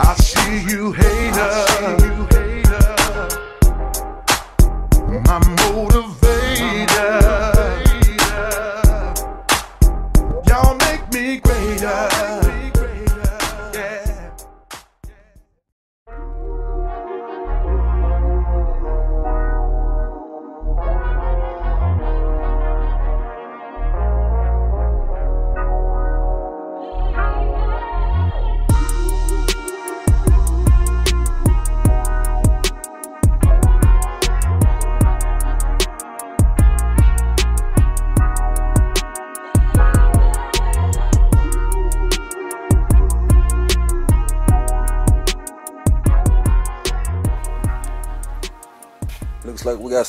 I see you hater.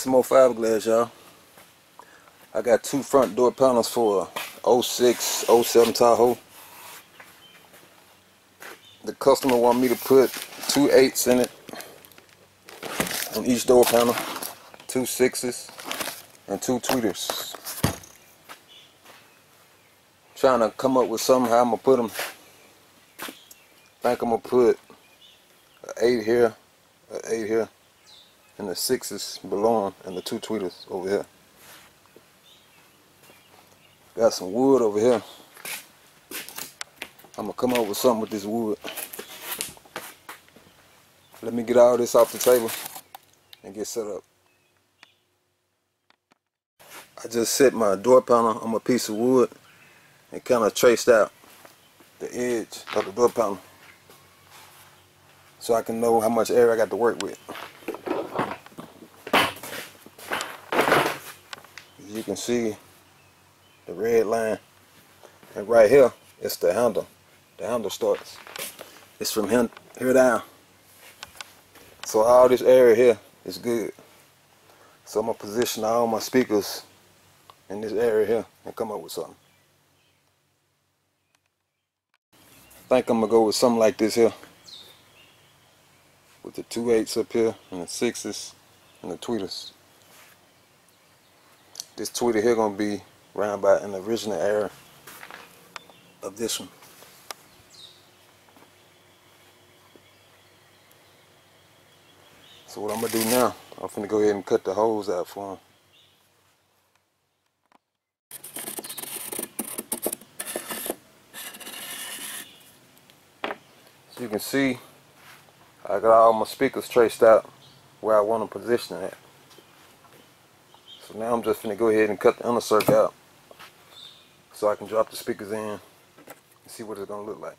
Some more fiberglass, y'all. I got two front door panels for a 06, 07 Tahoe. The customer want me to put two eights in it on each door panel, two sixes, and two tweeters. Trying to come up with something how I'm gonna put them. I Think I'm gonna put an eight here, an eight here and the sixes below and the two tweeters over here. Got some wood over here. I'm gonna come up with something with this wood. Let me get all this off the table and get set up. I just set my door panel on a piece of wood and kind of traced out the edge of the door panel so I can know how much air I got to work with. You can see the red line. And right here it's the handle. The handle starts it's from here, here down. So all this area here is good. So I'm gonna position all my speakers in this area here and come up with something. I think I'm gonna go with something like this here. With the two eights up here and the sixes and the tweeters this tweeter here gonna be round about in the original area of this one. So what I'm gonna do now, I'm gonna go ahead and cut the holes out for him. So you can see, I got all my speakers traced out where I want them positioned at. So now I'm just gonna go ahead and cut the inner circle out so I can drop the speakers in and see what it's gonna look like.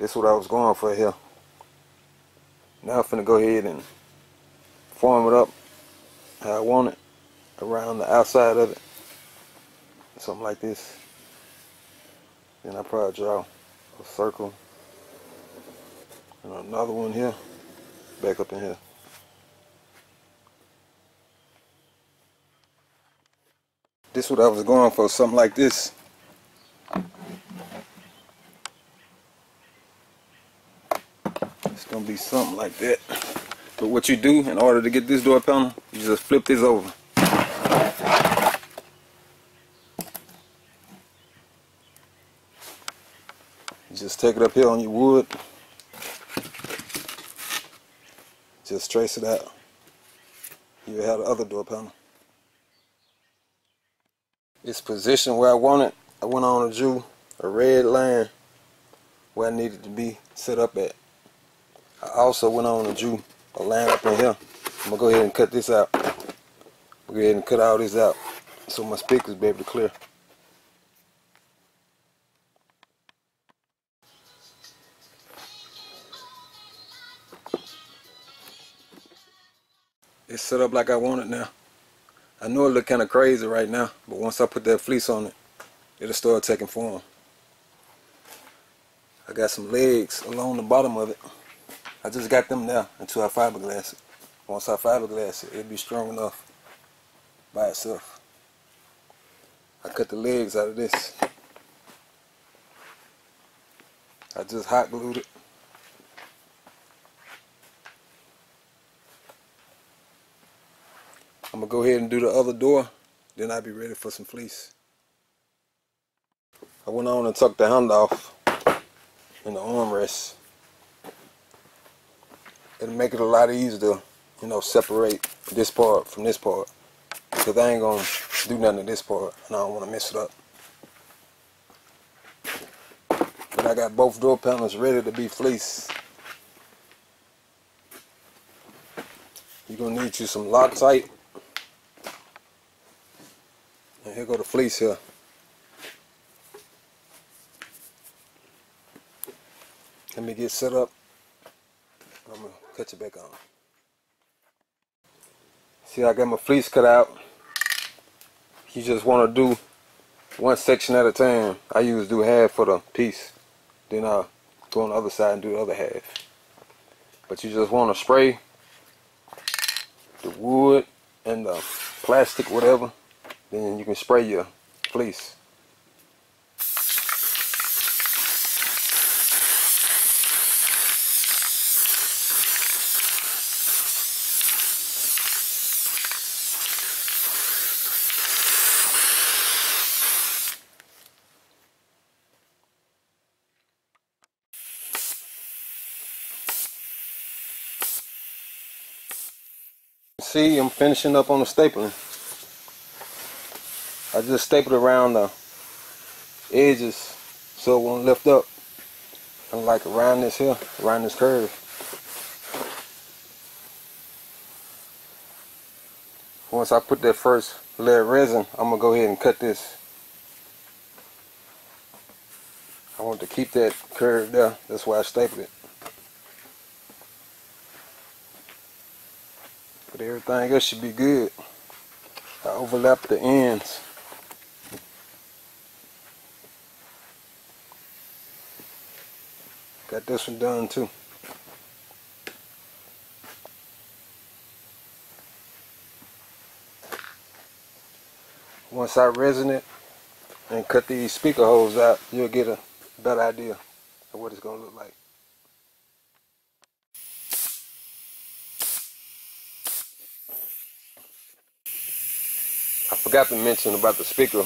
This is what I was going for here. Now I'm finna go ahead and form it up how I want it around the outside of it. Something like this. Then I probably draw a circle and another one here back up in here. This what I was going for, something like this. It's gonna be something like that. But what you do in order to get this door panel, you just flip this over. Just take it up here on your wood. Just trace it out. You have the other door panel. It's positioned where I want it. I went on and drew a red line where I needed to be set up at. I also went on and drew a line up in here. I'm gonna go ahead and cut this out. Go ahead and cut all this out so my speakers be able to clear. Set up like I want it now. I know it look kind of crazy right now, but once I put that fleece on it, it'll start taking form. I got some legs along the bottom of it. I just got them now until I fiberglass it. Once I fiberglass it, it'll be strong enough by itself. I cut the legs out of this. I just hot glued it. I'm gonna go ahead and do the other door, then I'll be ready for some fleece. I went on and took the hand off and the armrest. It'll make it a lot easier to, you know, separate this part from this part. Because I ain't gonna do nothing to this part and I don't wanna mess it up. But I got both door panels ready to be fleece. You're gonna need you some Loctite. And here go the fleece here. Let me get set up. I'm gonna cut you back on. See, I got my fleece cut out. You just want to do one section at a time. I usually do half for the piece. Then I'll go on the other side and do the other half. But you just want to spray the wood and the plastic, whatever. Then you can spray your fleece. See, I'm finishing up on the stapling. I just stapled around the edges so it won't lift up. And like around this here, around this curve. Once I put that first layer of resin, I'm gonna go ahead and cut this. I want to keep that curve there. That's why I stapled it. But everything else should be good. I overlap the ends. Got this one done too. Once I resin it and cut these speaker holes out, you'll get a better idea of what it's going to look like. I forgot to mention about the speaker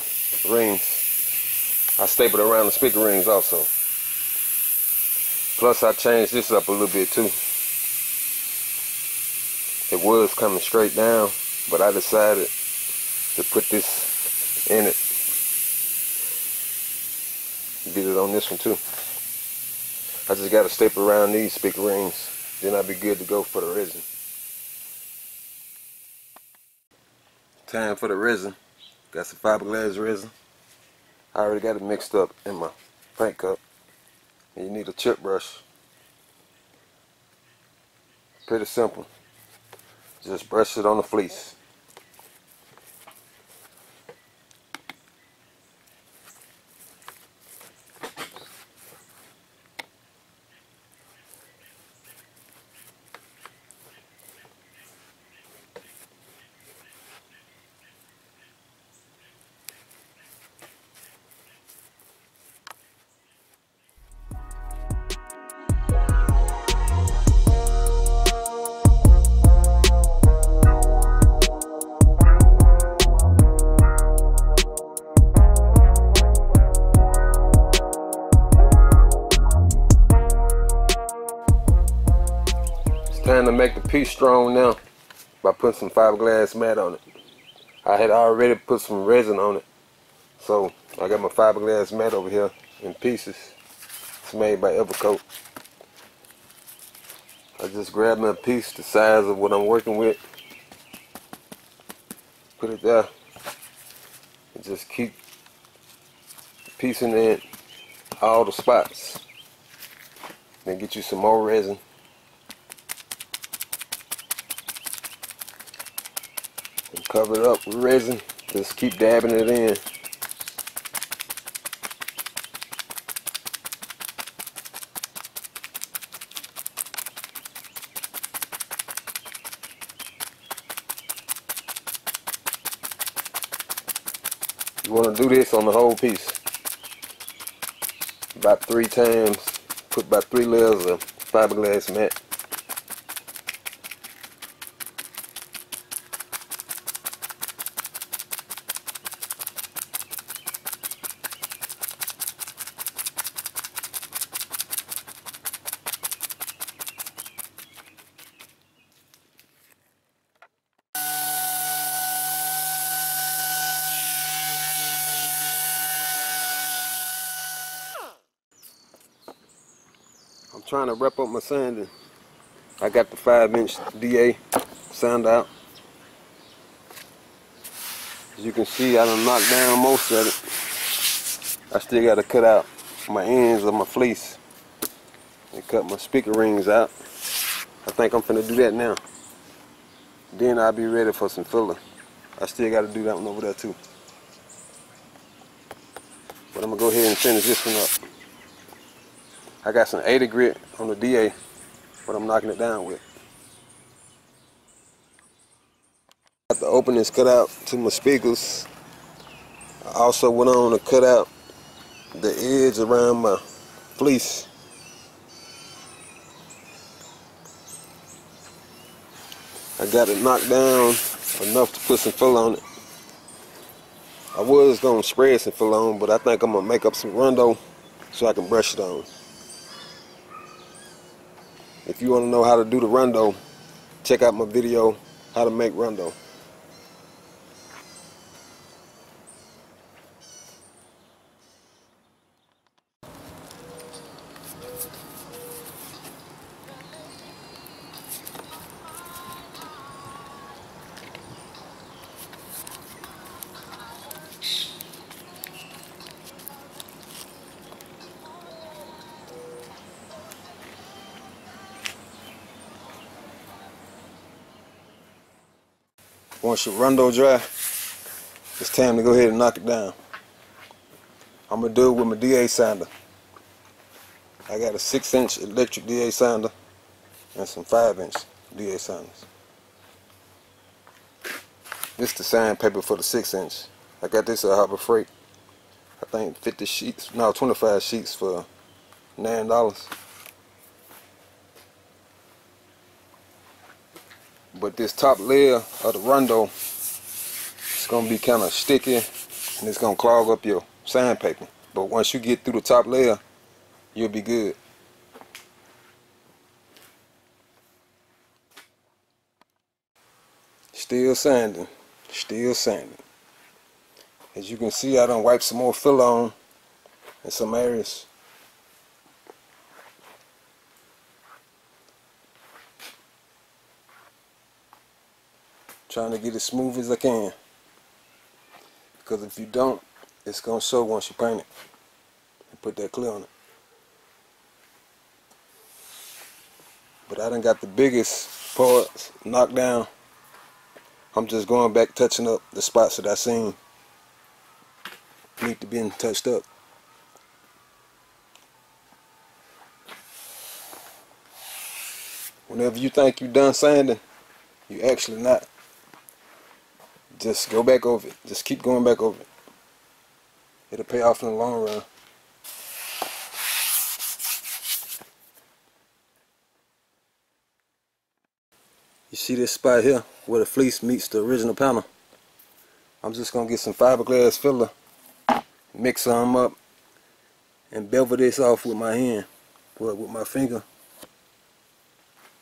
rings. I stapled around the speaker rings also. Plus I changed this up a little bit too. It was coming straight down, but I decided to put this in it. Did it on this one too. I just got to staple around these speaker rings. Then I'll be good to go for the resin. Time for the resin. Got some fiberglass resin. I already got it mixed up in my paint cup. And you need a chip brush. Pretty simple. Just brush it on the fleece. Piece strong now by putting some fiberglass mat on it. I had already put some resin on it. So I got my fiberglass mat over here in pieces. It's made by Evercoat. I just grabbed my piece the size of what I'm working with. Put it there. And just keep piecing in all the spots. Then get you some more resin. And cover it up with resin. Just keep dabbing it in. You want to do this on the whole piece. About three times. Put about three layers of fiberglass mat. trying to wrap up my sanding. I got the 5 inch DA sand out. As you can see, I done knocked down most of it. I still got to cut out my ends of my fleece and cut my speaker rings out. I think I'm finna do that now. Then I'll be ready for some filler. I still got to do that one over there too. But I'm gonna go ahead and finish this one up. I got some 80 grit on the DA, but I'm knocking it down with. Got the openings cut out to my speakers. I also went on to cut out the edge around my fleece. I got it knocked down enough to put some fill on it. I was gonna spray some fill on, but I think I'm gonna make up some rondo so I can brush it on. If you wanna know how to do the rondo, check out my video, how to make rondo. once your rondo dry, it's time to go ahead and knock it down. I'm gonna do it with my DA sander. I got a six inch electric DA sander and some five inch DA sanders. This is the sandpaper for the six inch. I got this at Harbor Freight. I think 50 sheets, no 25 sheets for $9. But this top layer of the rondo it's gonna be kind of sticky and it's gonna clog up your sandpaper. But once you get through the top layer you'll be good. Still sanding still sanding. As you can see I done wiped some more fill on in some areas trying to get as smooth as I can. Because if you don't it's gonna show once you paint it and put that clear on it. But I done got the biggest parts knocked down. I'm just going back touching up the spots that I seen need to be touched up. Whenever you think you're done sanding you actually not just go back over it. Just keep going back over it. It'll pay off in the long run. You see this spot here where the fleece meets the original panel. I'm just going to get some fiberglass filler, mix some up, and bevel this off with my hand, with, with my finger.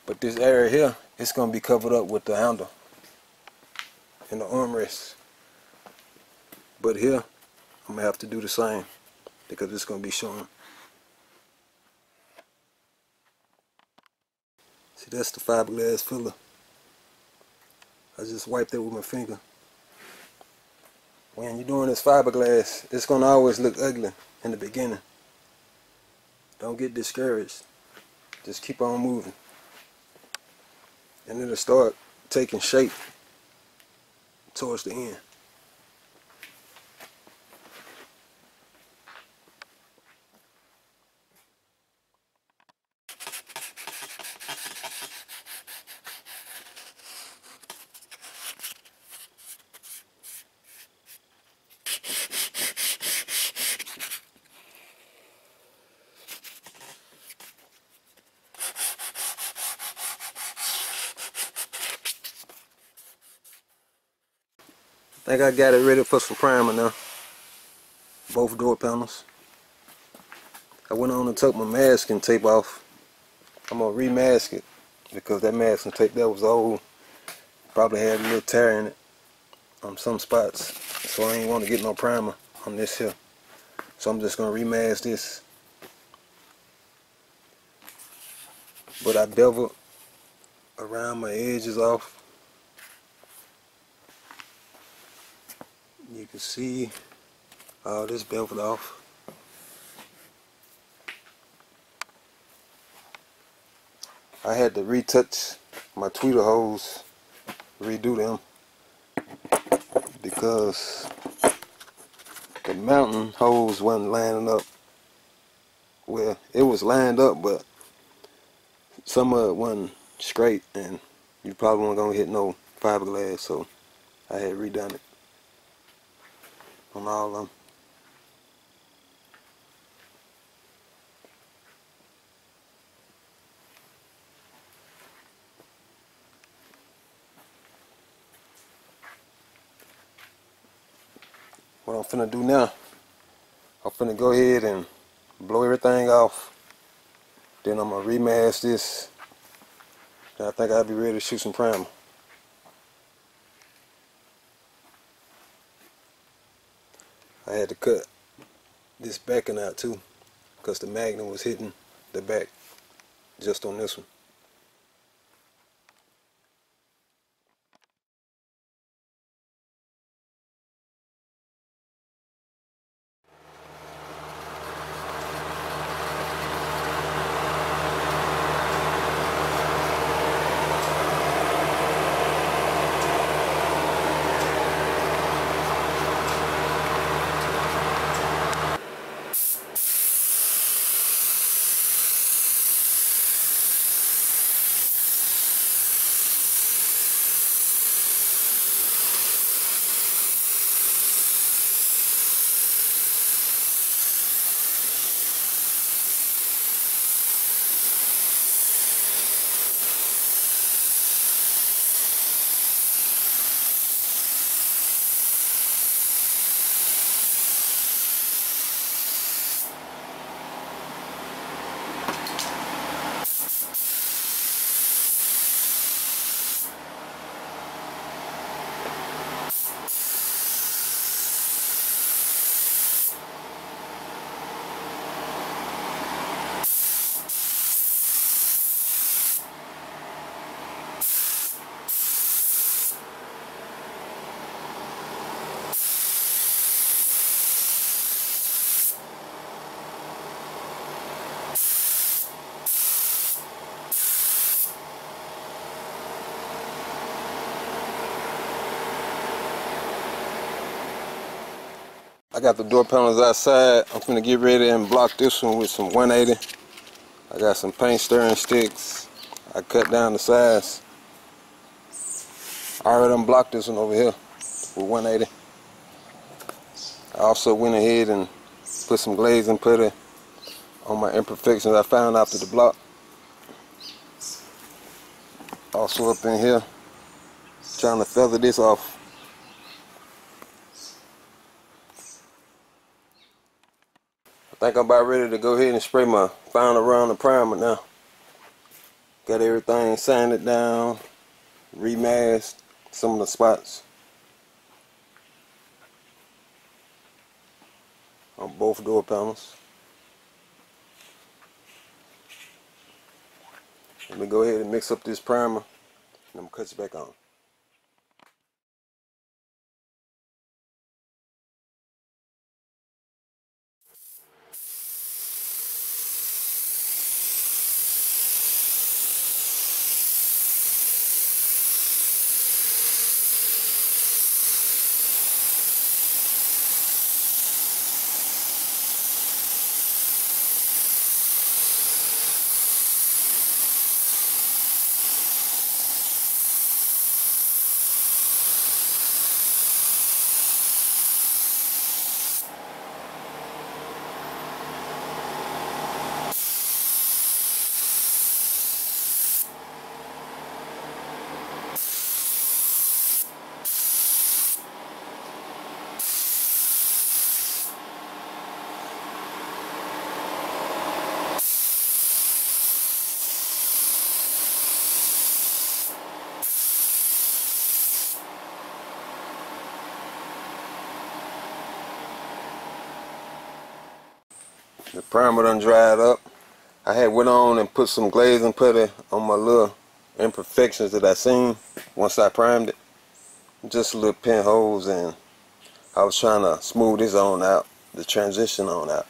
But this area here, it's going to be covered up with the handle and the armrest. But here, I'm going to have to do the same because it's going to be showing. See, that's the fiberglass filler. I just wiped it with my finger. When you're doing this fiberglass, it's going to always look ugly in the beginning. Don't get discouraged. Just keep on moving. And it'll start taking shape towards the end. Think I got it ready for some primer now. Both door panels. I went on and took my masking tape off. I'm gonna remask it because that masking tape that was old. Probably had a little tear in it on some spots. So I ain't want to get no primer on this here. So I'm just gonna remask this. but I beveled around my edges off. You can see all this beveled off. I had to retouch my tweeter holes, redo them because the mountain holes wasn't lining up. Well, it was lined up, but some of it wasn't straight, and you probably weren't gonna hit no fiberglass, so I had redone it on all of them. What I'm finna do now, I'm finna go ahead and blow everything off. Then I'm gonna remask this. I think I'll be ready to shoot some primer. I had to cut this backing out too because the magnet was hitting the back just on this one. I got the door panels outside. I'm gonna get ready and block this one with some 180. I got some paint stirring sticks. I cut down the size. I already unblocked this one over here with 180. I also went ahead and put some glazing putty on my imperfections I found after the block. Also up in here, trying to feather this off. Think I'm about ready to go ahead and spray my final round of primer now. Got everything sanded down, remasked some of the spots on both door panels. Let me go ahead and mix up this primer and I'm gonna cut you back on. Primer done dried up. I had went on and put some glazing putty on my little imperfections that I seen once I primed it. Just little pinholes and I was trying to smooth this on out, the transition on out.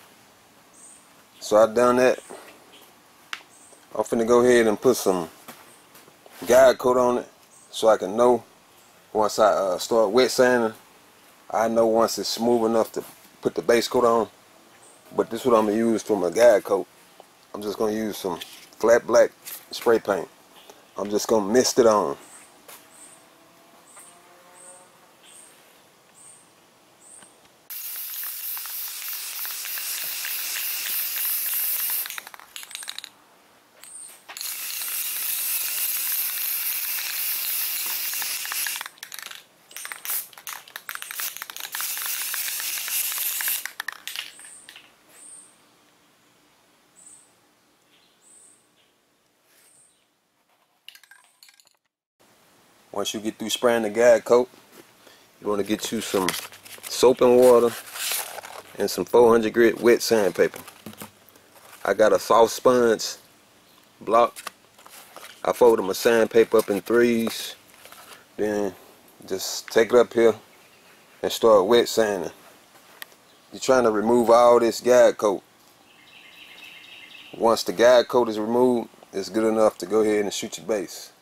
So I done that. I'm finna go ahead and put some guide coat on it so I can know once I uh, start wet sanding I know once it's smooth enough to put the base coat on but this is what I'm gonna use for my guide coat. I'm just gonna use some flat black spray paint. I'm just gonna mist it on Once you get through spraying the guide coat, you want to get you some soap and water and some 400 grit wet sandpaper. I got a soft sponge block. I folded my sandpaper up in threes. Then just take it up here and start wet sanding. You're trying to remove all this guide coat. Once the guide coat is removed, it's good enough to go ahead and shoot your base.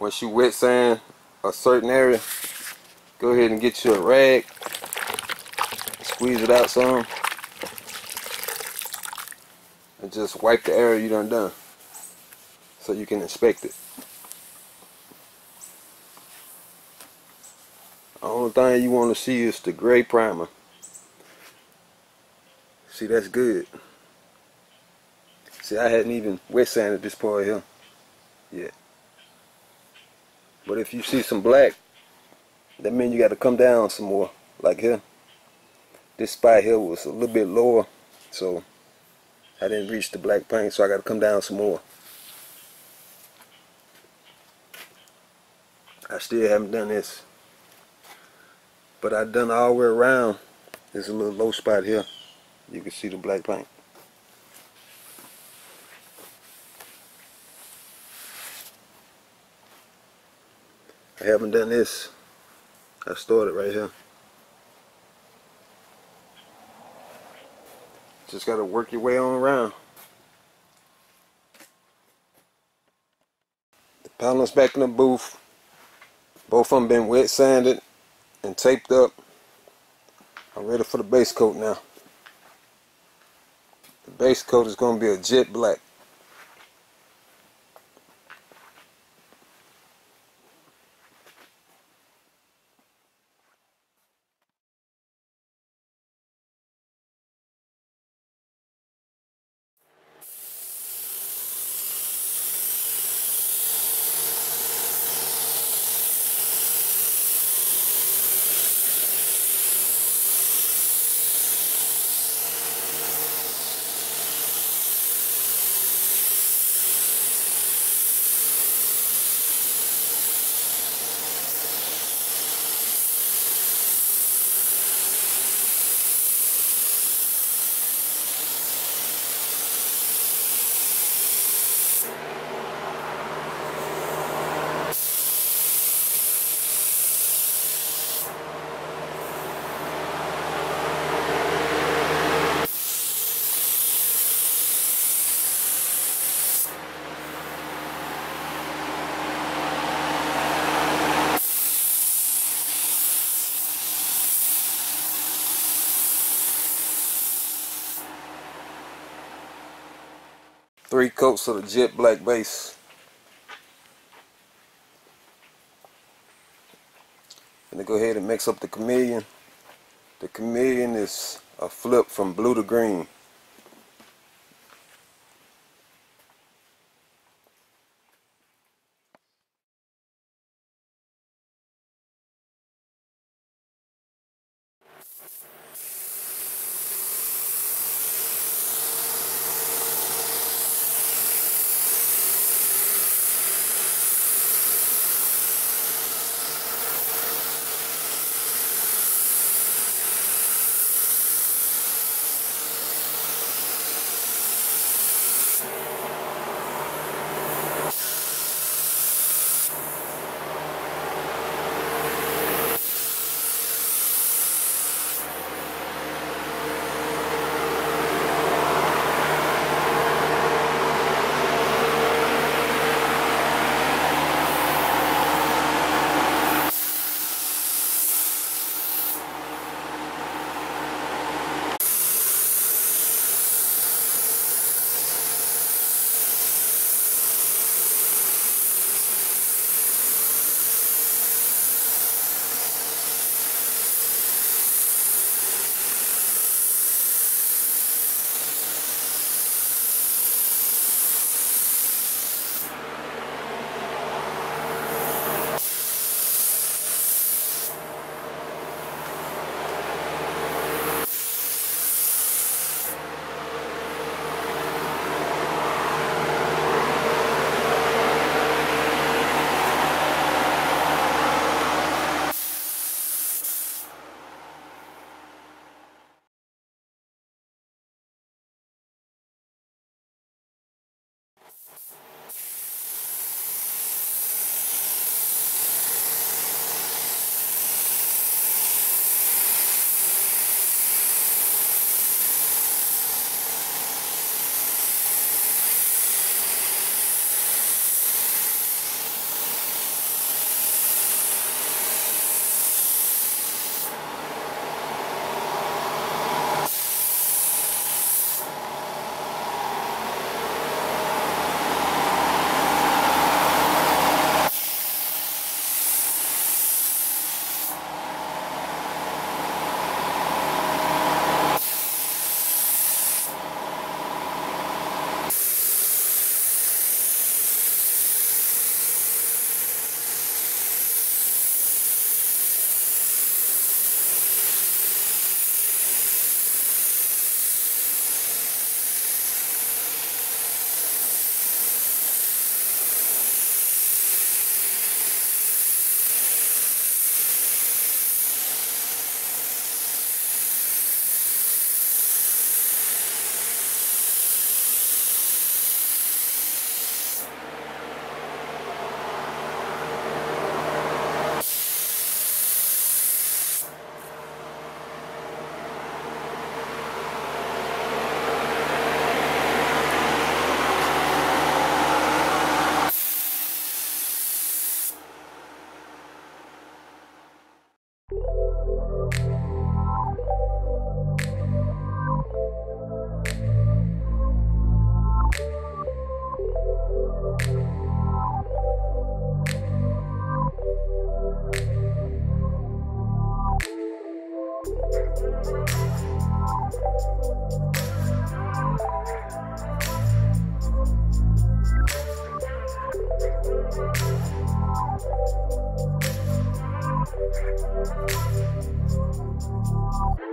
Once you wet sand a certain area, go ahead and get you a rag, squeeze it out some, and just wipe the area you done done so you can inspect it. The only thing you want to see is the gray primer. See, that's good. See, I hadn't even wet sanded this part here yet. If you see some black, that means you got to come down some more. Like here. This spot here was a little bit lower. So I didn't reach the black paint. So I got to come down some more. I still haven't done this. But I've done all the way around. There's a little low spot here. You can see the black paint. I haven't done this. I started right here. Just got to work your way on around. The panels back in the booth. Both of them been wet sanded and taped up. I'm ready for the base coat now. The base coat is going to be a jet black. Three coats of the jet black base. And to go ahead and mix up the chameleon. The chameleon is a flip from blue to green. Thank you.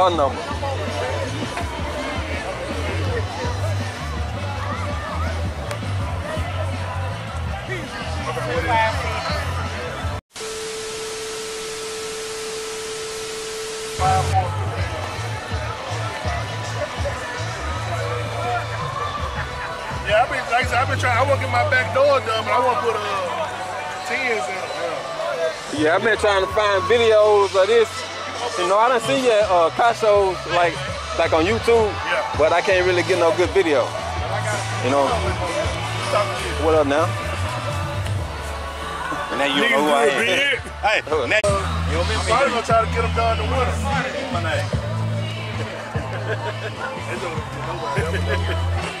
Her number. Yeah, I've been, like I said, I've been trying, I want to get my back door done, but I want to put uh, tens in it. Yeah, I've been trying to find videos of this. You know, I done seen your uh, car shows like like on YouTube, Yeah. but I can't really get no good video. You know, what up now? And now you know who I am. Hey, now, you don't I'm probably gonna try to get them done in the winter. My name.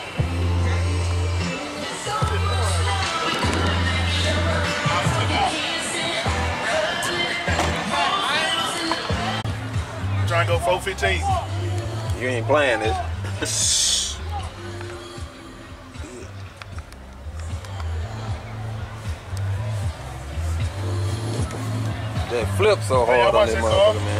go 415. You ain't playing this. That flip so hard on that motherfucker, man.